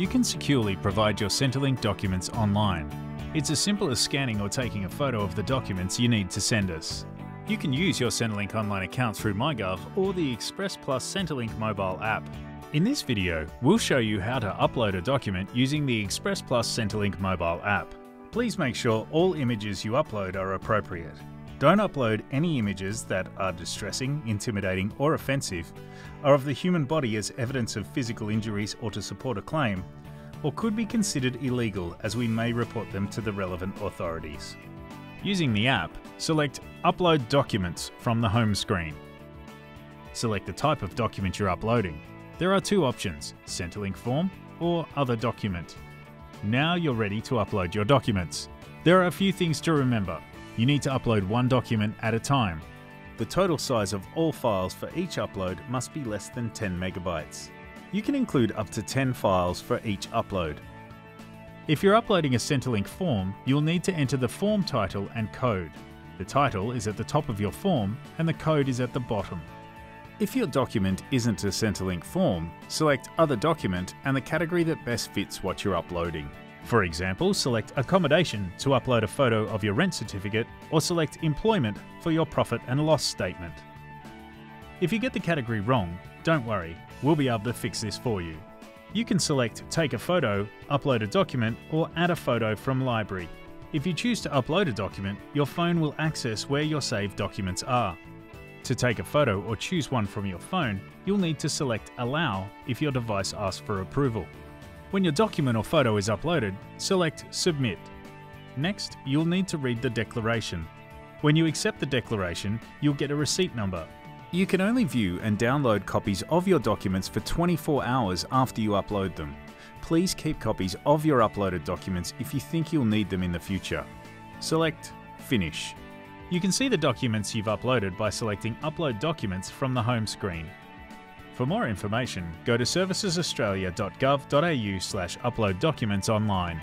you can securely provide your Centrelink documents online. It's as simple as scanning or taking a photo of the documents you need to send us. You can use your Centrelink online account through MyGov or the Express Plus Centrelink mobile app. In this video, we'll show you how to upload a document using the Express Plus Centrelink mobile app. Please make sure all images you upload are appropriate. Don't upload any images that are distressing, intimidating, or offensive, are of the human body as evidence of physical injuries or to support a claim, or could be considered illegal as we may report them to the relevant authorities. Using the app, select Upload Documents from the home screen. Select the type of document you're uploading. There are two options, Centrelink form or other document. Now you're ready to upload your documents. There are a few things to remember. You need to upload one document at a time. The total size of all files for each upload must be less than 10 megabytes. You can include up to 10 files for each upload. If you're uploading a Centrelink form, you'll need to enter the form title and code. The title is at the top of your form and the code is at the bottom. If your document isn't a Centrelink form, select Other Document and the category that best fits what you're uploading. For example, select Accommodation to upload a photo of your rent certificate or select Employment for your profit and loss statement. If you get the category wrong, don't worry, we'll be able to fix this for you. You can select Take a photo, Upload a document or Add a photo from library. If you choose to upload a document, your phone will access where your saved documents are. To take a photo or choose one from your phone, you'll need to select Allow if your device asks for approval. When your document or photo is uploaded, select Submit. Next, you'll need to read the declaration. When you accept the declaration, you'll get a receipt number. You can only view and download copies of your documents for 24 hours after you upload them. Please keep copies of your uploaded documents if you think you'll need them in the future. Select Finish. You can see the documents you've uploaded by selecting Upload Documents from the home screen. For more information, go to servicesaustralia.gov.au slash upload documents online.